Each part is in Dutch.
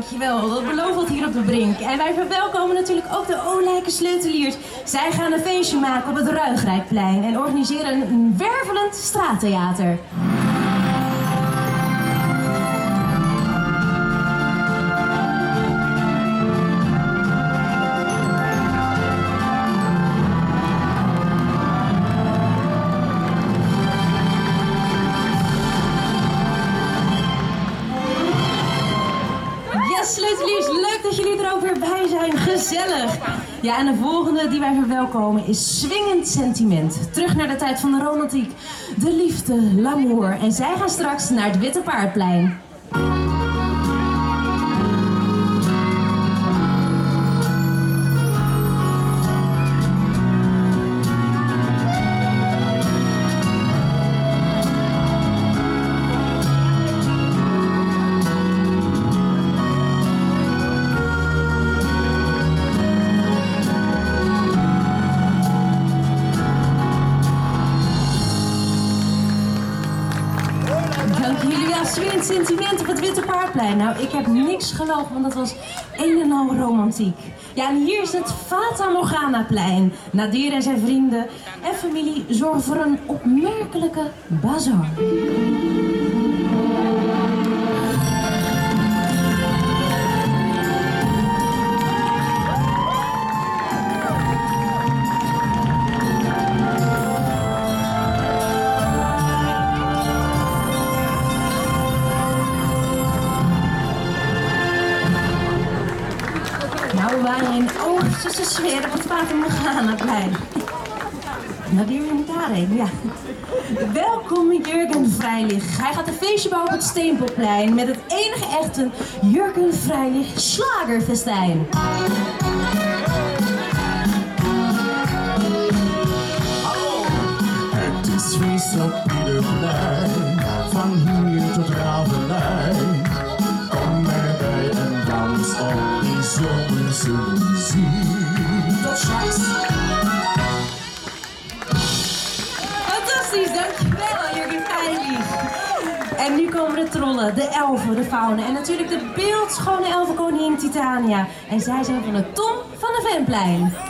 Dankjewel. Dat belooft hier op de brink. En wij verwelkomen natuurlijk ook de Olijke Sleuteliers. Zij gaan een feestje maken op het Ruigrijkplein en organiseren een wervelend straattheater. Gezellig. Ja, en de volgende die wij verwelkomen is Swingend Sentiment. Terug naar de tijd van de romantiek. De liefde, l'amour. En zij gaan straks naar het Witte Paardplein. Sentiment op het Witte Paardplein. Nou, ik heb niks gelogen, want dat was een en al romantiek. Ja, en hier is het Fata Morgana plein. Nadir en zijn vrienden en familie zorgen voor een opmerkelijke bazaar. Nou, we waren in Oosterse sfeer op het plein. Nadir, je moet daarheen, ja. Welkom Jurgen Vrijlich. Hij gaat een feestje bouwen op het Steenpolplein met het enige echte Jurgen Vrijlich Slagerfestijn. Het is feest op ieder plein, van hier tot Ravelijn. Die zomerse muziek. Tot straks! Fantastisch, dankjewel Jurgen. En nu komen de trollen, de elfen, de faunen en natuurlijk de beeldschone elfenkoningin Titania. En zij zijn van het Tom van de Venplein.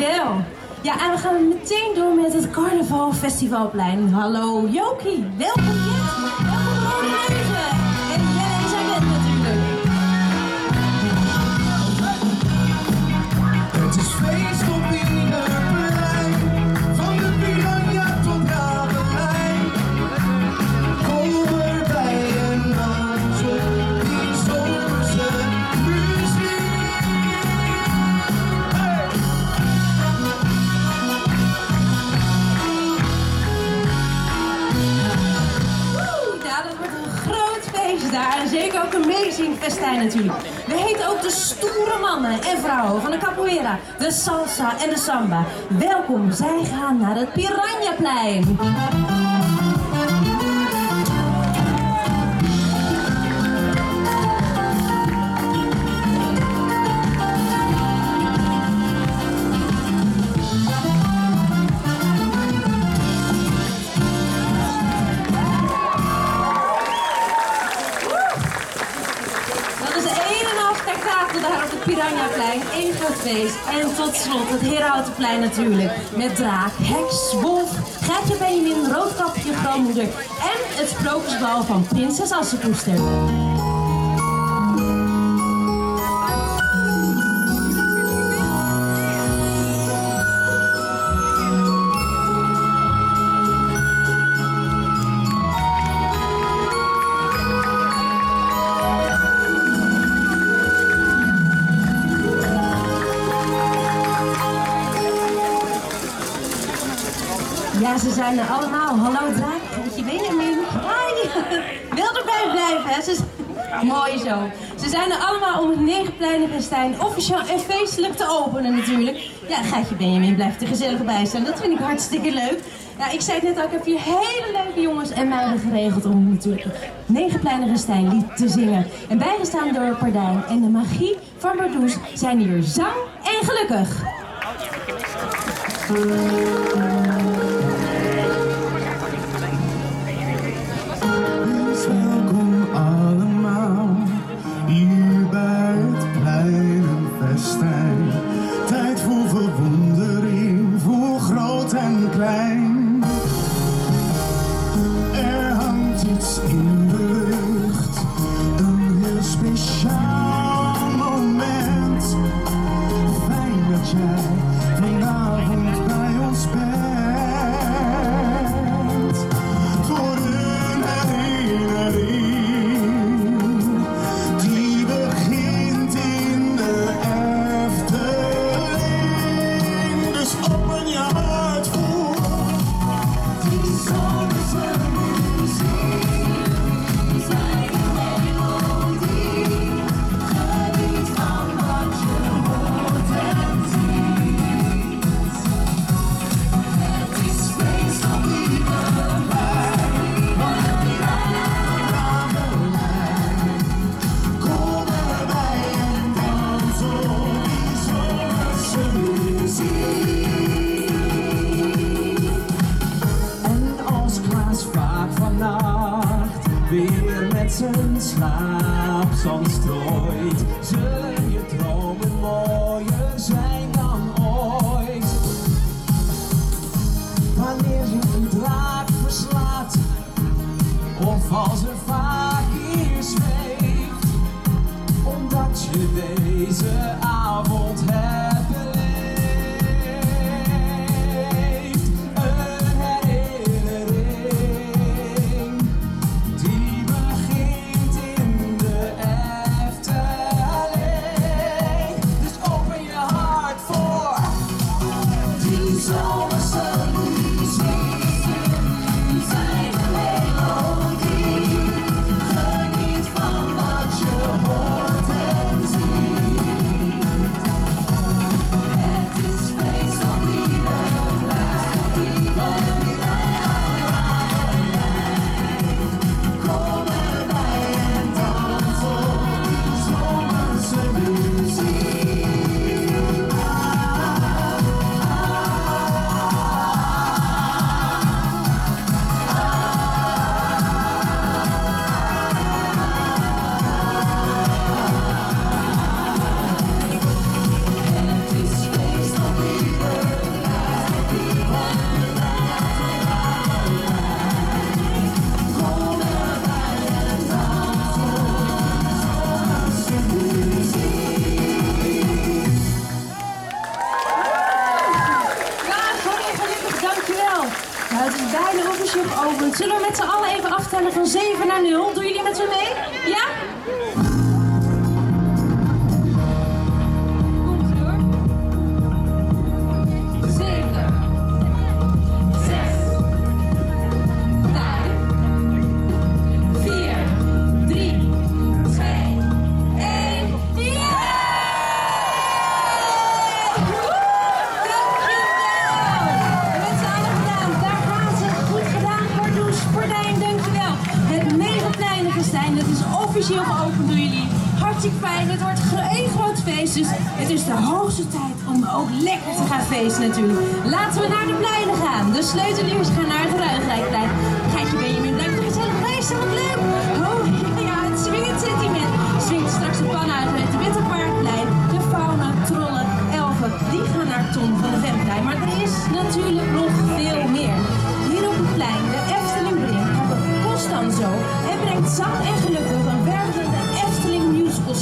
Dank jullie wel. Ja, en we gaan meteen door met het Carnaval Festivalplein. Hallo Jet. Welkom ook een amazing festijn natuurlijk. We heten ook de stoere mannen en vrouwen van de capoeira, de salsa en de samba. Welkom, zij gaan naar het Piranhaplein. Piranhaplein. Groot feest. En tot slot het Herautenplein natuurlijk. Met draak, heks, wolf, Gertje Benjamin, roodkapje, grootmoeder. En het sprookjesbal van prinses Assepoester. Ja, ze zijn er allemaal. Hallo Draak, Gertje Benjamin. Hi. Wil erbij blijven, hè? Mooi zo. Ze zijn er allemaal om het negenpleinige festijn officieel en feestelijk te openen natuurlijk. Ja, Gaatje Benjamin blijft er gezellig bij staan. Dat vind ik hartstikke leuk. Ja, ik zei het net al, ik heb hier hele leuke jongens en meiden geregeld om natuurlijk het festijn lied te zingen. En bijgestaan door Pardijn en de magie van Bardoes zijn hier zang en gelukkig. Als vaak Zullen we met z'n allen even aftellen van 7 naar 0? Doen jullie met z'n mee? Ja? Officieel geopend door jullie. Hartstikke fijn, het wordt één groot feest, dus het is de hoogste tijd om ook lekker te gaan feesten natuurlijk. Laten we naar de pleinen gaan. De sleuteliers gaan naar het Ruigrijkplein. Geitje Benjamin blijft er gezellig staan, wat leuk! Oh, ja, het swingend sentiment. Swingt straks de pan uit met het Witte Paardplein. De fauna, trollen, elfen, die gaan naar Ton van de Vemplein. Maar er is natuurlijk nog veel meer. Hier op het plein, de Efteling Brink, hebben we Costanzo en brengt zang en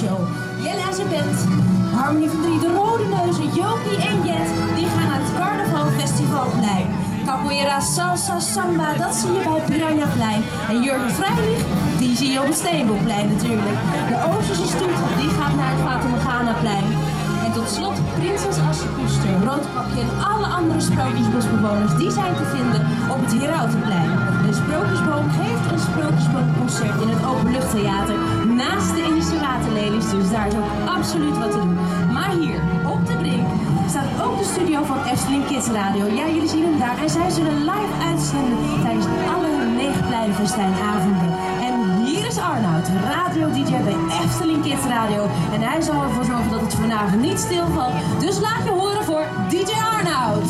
show. Jelle en zijn band, Harmony van Drie, de Rode Neuzen, Jokie en Jet, die gaan naar het Carnaval Festivalplein. Capoeira, salsa, samba, dat zie je bij Piranhaplein. En Jurgen Vrijlich, die zie je op het Steenbokplein natuurlijk. De Oosterse stoet, die gaat naar het Fatima-Ghana-plein. En tot slot Prinses Assepoester, Roodkapje en alle andere sprookjesbosbewoners die zijn te vinden op het Herautenplein. De Sprookjesboom heeft een Sprookjesboomconcert in het Openluchttheater naast de dus daar is ook absoluut wat te doen. Maar hier, op de brink, staat ook de studio van Efteling Kids Radio. Ja, jullie zien hem daar. En zij zullen live uitzenden tijdens alle Negenpleinenfestijnavonden. En hier is Arnoud, radio-dj bij Efteling Kids Radio. En hij zal ervoor zorgen dat het vanavond niet stilvalt. Dus laat je horen voor DJ Arnoud.